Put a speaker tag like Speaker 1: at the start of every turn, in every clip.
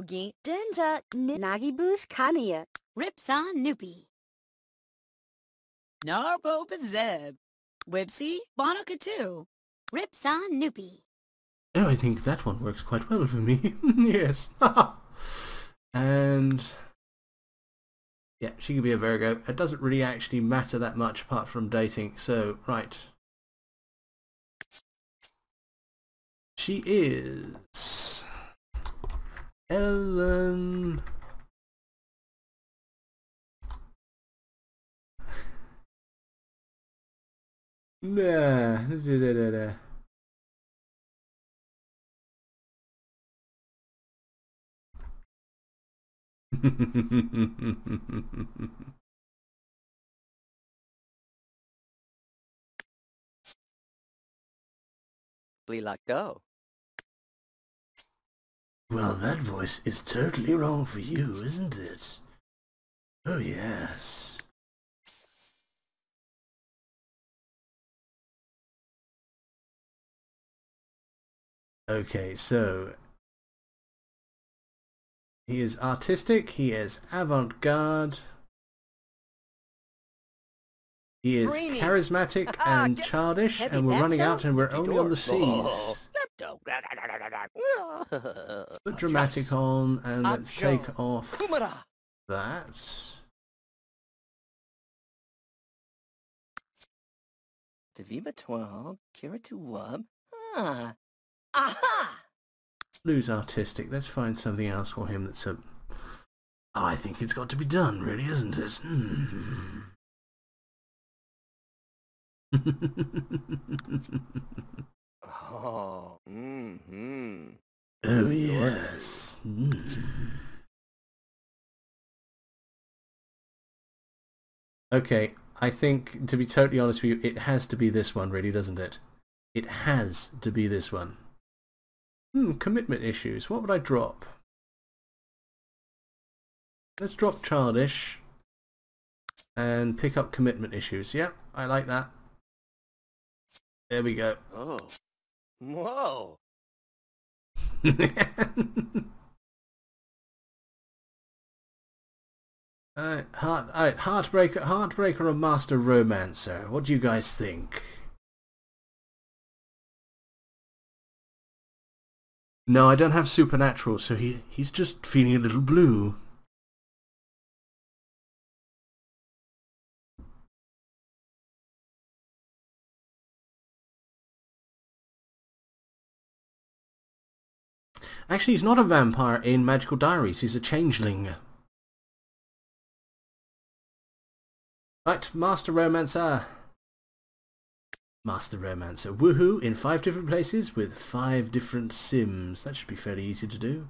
Speaker 1: Yogi, Denja, Nagibus Kania,
Speaker 2: Ripson Noopy. Narpo Zeb. Wipsy Bonakatu. Ripson Noopy.
Speaker 3: Oh, I think that one works quite well for me. yes. and yeah, she could be a Virgo. It doesn't really actually matter that much apart from dating. So, right. She is Ellen Nah, da, da, da, da.
Speaker 4: go.
Speaker 3: Well, that voice is totally wrong for you, isn't it? Oh, yes. Okay, so he is artistic, he is avant-garde, he is charismatic and childish, and we're running out and we're only on the seas. Put dramatic on, and let's take off that.
Speaker 4: Viva 12, Kira to Wub. Ah, Aha!
Speaker 3: Lose artistic. Let's find something else for him that's a... I think it's got to be done, really, isn't it? Hmm.
Speaker 4: Oh, mm-hmm.
Speaker 3: Oh, yes. Mm. Okay, I think, to be totally honest with you, it has to be this one, really, doesn't it? It has to be this one. Hmm, commitment issues. What would I drop? Let's drop childish and pick up commitment issues. Yeah, I like that. There we go.
Speaker 4: Oh. Whoa.
Speaker 3: Alright, heart, Heartbreaker, Heartbreaker or Master Romancer? What do you guys think? No, I don't have supernatural, so he, he's just feeling a little blue. Actually, he's not a vampire in Magical Diaries. He's a changeling. Right, Master Romancer. Master Romancer. Woohoo! In five different places with five different sims. That should be fairly easy to do.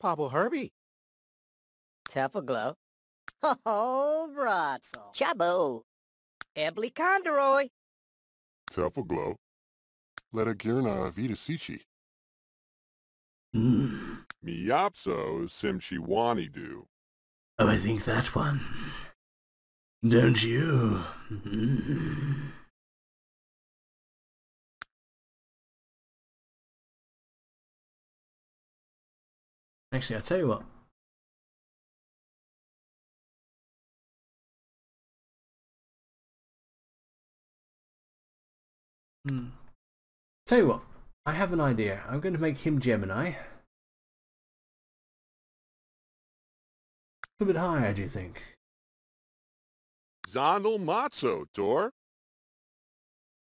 Speaker 5: Pablo Herbie.
Speaker 4: Tefaglow.
Speaker 6: Oh, Bratzel.
Speaker 4: Chabo.
Speaker 6: Ebly Condoroy.
Speaker 7: Tefaglow. Letagirna Vitasici.
Speaker 3: Mm.
Speaker 7: Miapso Simchiwani do.
Speaker 3: Oh, I think that one. Don't you? Actually, I'll tell you what. Hmm. Tell you what, I have an idea. I'm going to make him Gemini. A bit higher, do you think?
Speaker 7: Zondel Matzo, Tor.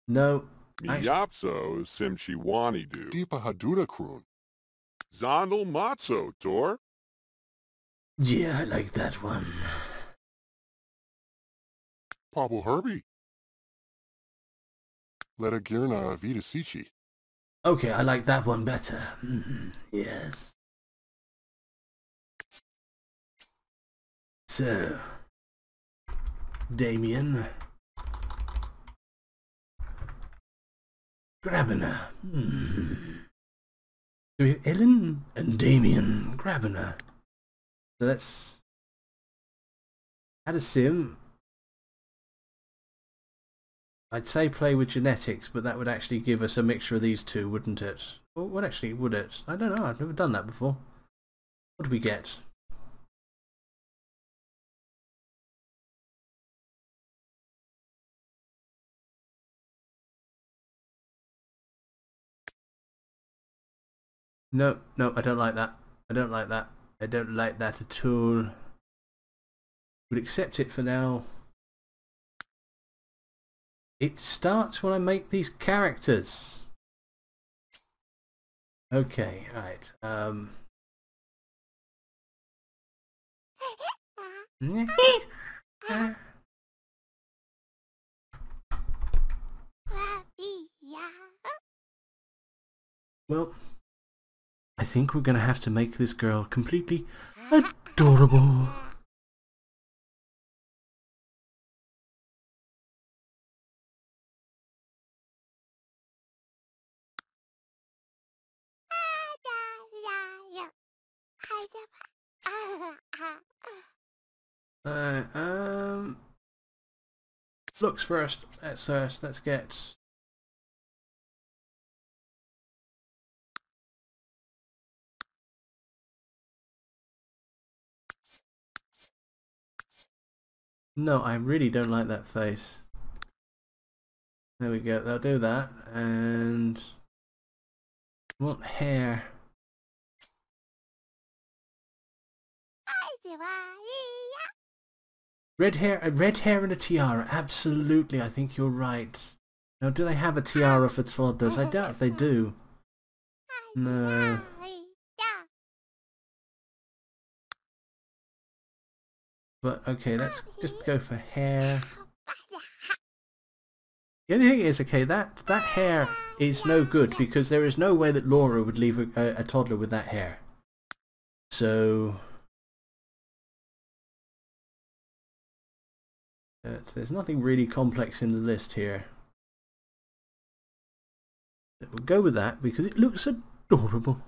Speaker 3: No.
Speaker 7: Miyapso Simchiwani do.
Speaker 8: Deepa Hadura Kroon.
Speaker 7: Zondel Matzo, Tor.
Speaker 3: Yeah, I like that one.
Speaker 8: Pablo Herbie. Letagirna Vitasici.
Speaker 3: Okay, I like that one better. Mm, yes. So, Damien. Grabiner. Hmm. So we have Ellen and Damien Grabiner. So let's add a sim. I'd say play with genetics, but that would actually give us a mixture of these two, wouldn't it? Well, what actually would it? I don't know. I've never done that before. What do we get? No, no, I don't like that. I don't like that. I don't like that at all. Would accept it for now. It starts when I make these characters. Okay, right. Um. Well, I think we're going to have to make this girl completely adorable. Uh, um, looks first. Let's first. Let's get. No, I really don't like that face. There we go. They'll do that. And what hair? Red hair, uh, red hair and a tiara. Absolutely, I think you're right. Now, do they have a tiara for toddlers? I doubt if they do. No. But okay, let's just go for hair. The only thing is, okay, that that hair is no good because there is no way that Laura would leave a, a, a toddler with that hair. So Uh, but there's nothing really complex in the list here. But we'll go with that because it looks adorable.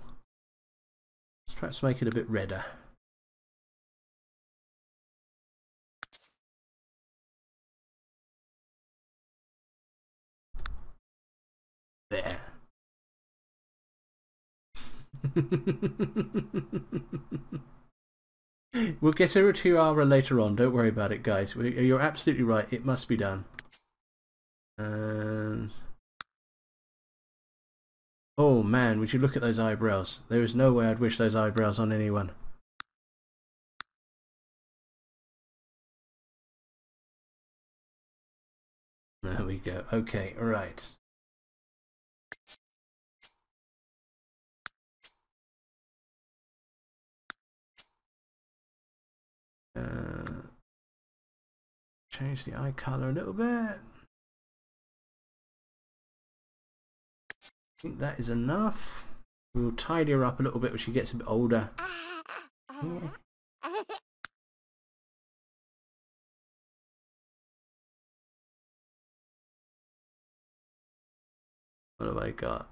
Speaker 3: Let's perhaps make it a bit redder. There. We'll get her a tiara later on. Don't worry about it, guys. You're absolutely right. It must be done. And... Oh man, would you look at those eyebrows? There is no way I'd wish those eyebrows on anyone. There we go. Okay, alright. Change the eye color a little bit. I think that is enough. We'll tidy her up a little bit when she gets a bit older. Yeah. What have I got?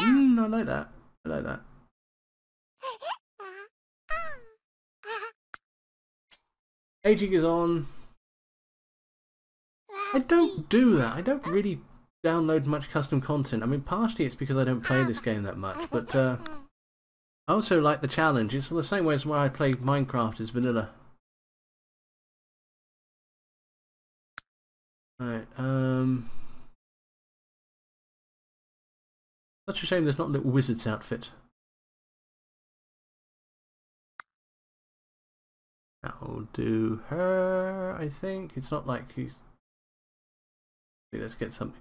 Speaker 3: Mm, I like that. I like that. Aging is on. I don't do that. I don't really download much custom content. I mean, partially it's because I don't play this game that much, but uh, I also like the challenge. It's the same way as why I play Minecraft as vanilla. Alright, um... Such a shame there's not a little wizard's outfit. That'll do her, I think. It's not like he's... Let's get something.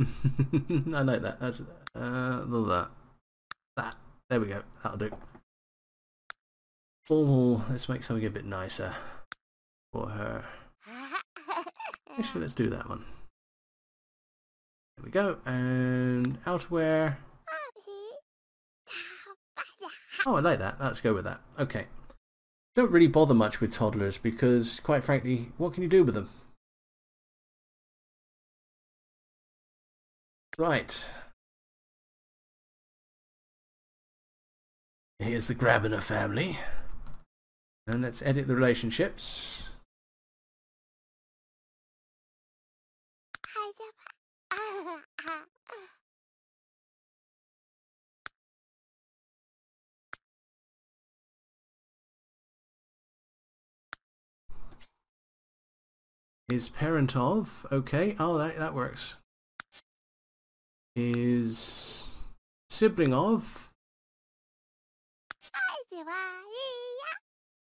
Speaker 3: I like that. That's uh, that. That. There we go. That'll do. Formal. Let's make something a bit nicer for her. Actually, let's do that one. There we go. And outerwear. Oh, I like that. Let's go with that. Okay. Don't really bother much with toddlers because, quite frankly, what can you do with them? Right. Here's the Grabiner family. And let's edit the relationships. Is parent of, okay, oh that, that works. Is sibling of,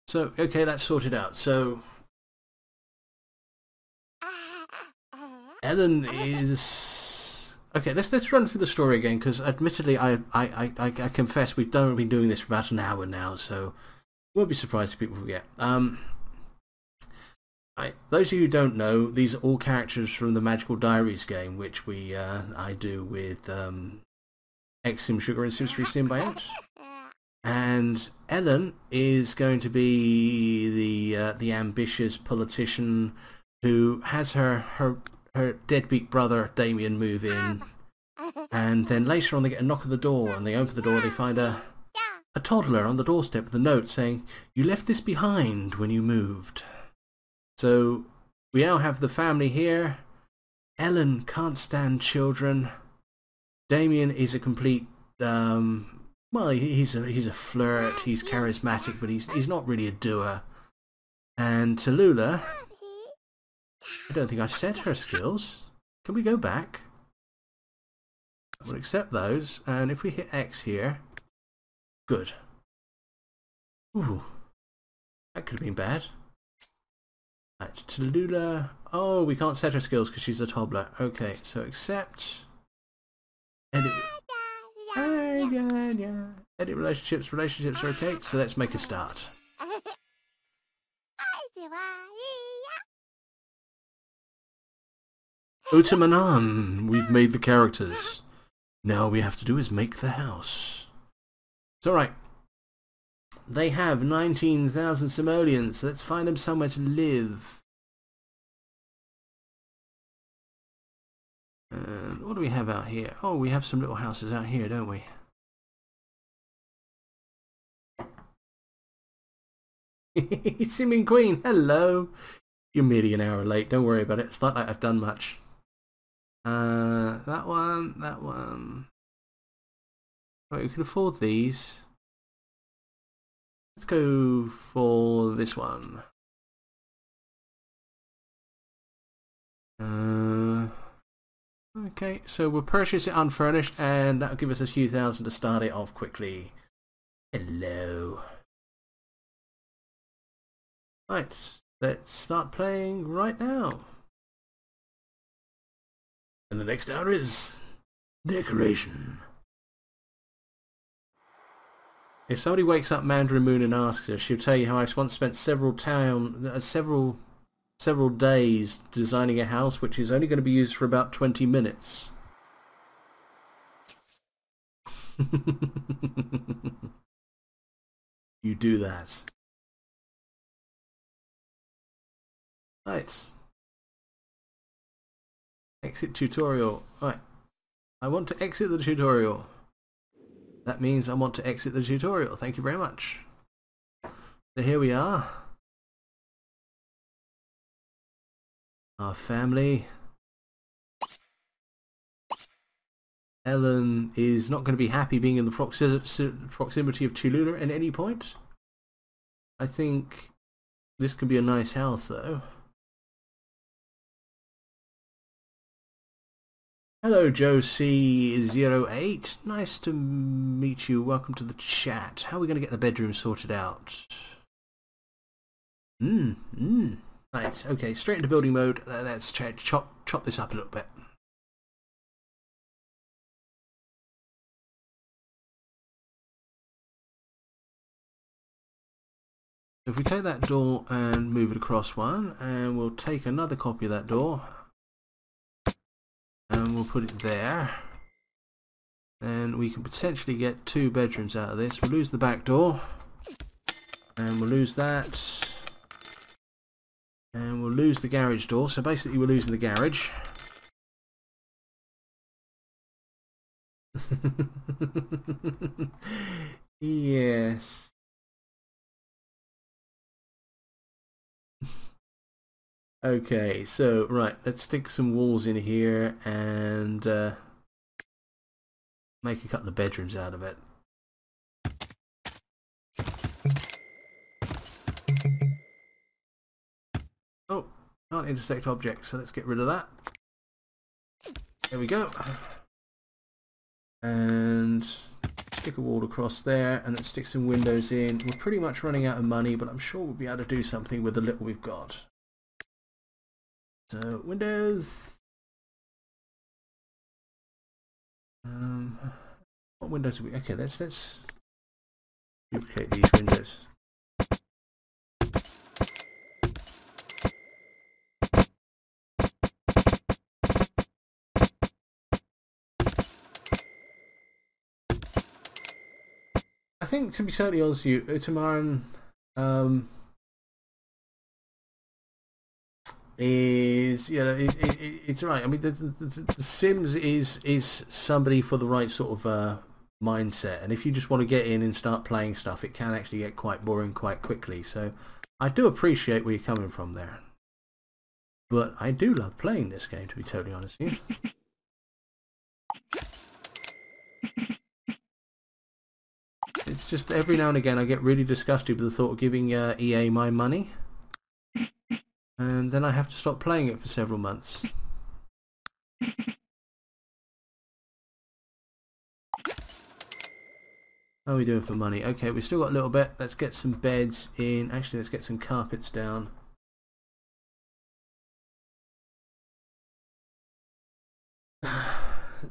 Speaker 3: so okay that's sorted out. So Ellen is okay. Let's let's run through the story again because admittedly I, I I I confess we've done been doing this for about an hour now, so won't be surprised if people forget. Um, I, those of you who don't know, these are all characters from the Magical Diaries game, which we uh, I do with um, X Sim Sugar and 3 Symbiote. And Ellen is going to be the uh, the ambitious politician who has her her her deadbeat brother Damien move in, and then later on they get a knock at the door, and they open the door, they find a a toddler on the doorstep with a note saying, "You left this behind when you moved." So we now have the family here. Ellen can't stand children. Damien is a complete um, well, he's a he's a flirt. He's charismatic, but he's he's not really a doer. And Talula, I don't think I said her skills. Can we go back? We'll accept those, and if we hit X here, good. Ooh, that could have been bad. Right, Talula. Oh, we can't set her skills because she's a toddler. Okay, so accept. Edit. Ah, yeah, yeah. Edit relationships. Relationships are okay. So let's make a start. Utamanan, we've made the characters. Now all we have to do is make the house. It's alright. They have 19,000 simoleons. Let's find them somewhere to live. And what do we have out here? Oh, we have some little houses out here, don't we? Simming Queen, hello. You're merely an hour late. Don't worry about it. It's not like I've done much. Uh, that one, that one. Right, we can afford these. Let's go for this one. Uh, okay, so we'll purchase it unfurnished and that'll give us a few thousand to start it off quickly. Hello. Right, let's start playing right now. And the next hour is decoration. If somebody wakes up Mandarin Moon and asks her, she'll tell you how I once spent several town, uh, several, several days designing a house which is only going to be used for about 20 minutes. you do that. Right. Exit tutorial. Right. I want to exit the tutorial. That means I want to exit the tutorial. Thank you very much. So here we are. Our family. Ellen is not going to be happy being in the proxi proximity of Talula at any point. I think this could be a nice house though. Hello Joe C08. Nice to meet you. Welcome to the chat. How are we going to get the bedroom sorted out? Hmm, hmm. Right, okay, straight into building mode. Let's ch chop, chop this up a little bit. If we take that door and move it across one, and we'll take another copy of that door, and we'll put it there. And we can potentially get two bedrooms out of this. We'll lose the back door, and we'll lose that. And we'll lose the garage door, so basically we're losing the garage. Yes. Okay, so right, let's stick some walls in here and uh, make a couple of bedrooms out of it. Oh, can't intersect objects, so let's get rid of that. There we go. And stick a wall across there and let's stick some windows in. We're pretty much running out of money, but I'm sure we'll be able to do something with the little we've got. So, windows. Um, what windows are we? Okay, let's let's duplicate these windows. I think to be totally honest with you, Utamaran um, is you know it, it, it, it's right. I mean, the, the, the Sims is is somebody for the right sort of uh, mindset, and if you just want to get in and start playing stuff, it can actually get quite boring quite quickly. So I do appreciate where you're coming from there, but I do love playing this game. To be totally honest with you. It's just every now and again I get really disgusted with the thought of giving uh, EA my money. And then I have to stop playing it for several months. How are we doing for money? Okay, we've still got a little bit. Let's get some beds in. Actually, let's get some carpets down.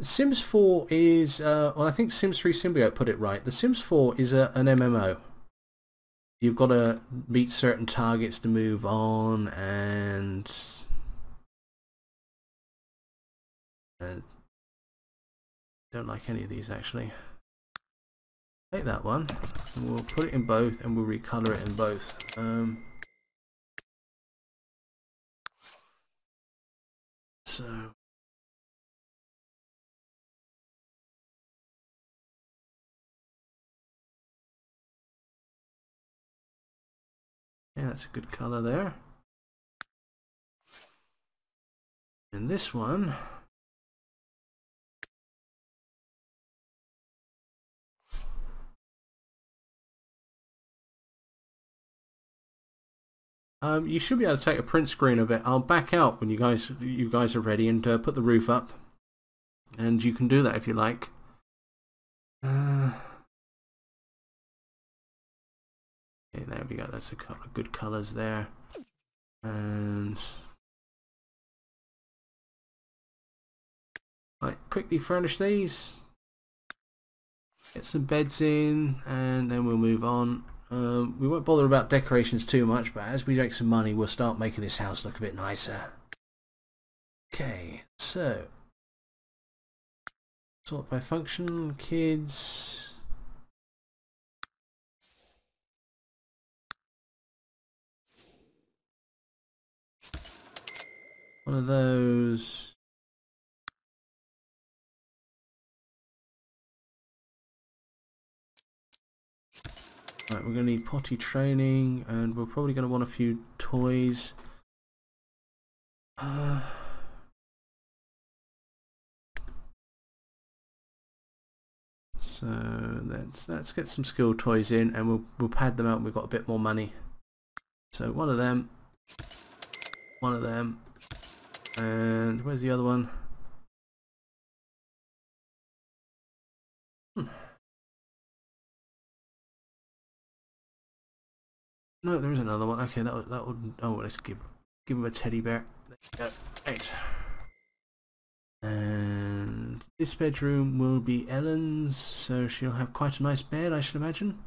Speaker 3: Sims 4 is, uh, well, I think Sims 3 Symbiote put it right. The Sims 4 is a, an MMO. You've got to meet certain targets to move on, and uh, don't like any of these actually. Take that one, and we'll put it in both, and we'll recolor it in both. Um, so Yeah, that's a good colour there. And this one Um, you should be able to take a print screen of it. I'll back out when you guys you guys are ready and uh, put the roof up, and you can do that if you like. There we go. That's a couple of good colours there. And right, quickly furnish these. Get some beds in, and then we'll move on. Um, we won't bother about decorations too much, but as we make some money, we'll start making this house look a bit nicer. Okay, so sort by function, kids. One of those. Right, we're going to need potty training and we're probably going to want a few toys. Uh, so let's let's get some skill toys in and we'll we'll pad them out we've got a bit more money. So one of them, one of them, and where's the other one? Hmm. No, there is another one. Okay, that would, that would. Oh, let's give give him a teddy bear. Right. And this bedroom will be Ellen's, so she'll have quite a nice bed, I should imagine.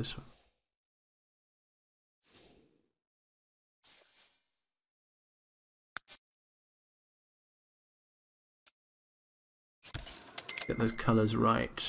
Speaker 3: This one. Get those colours right.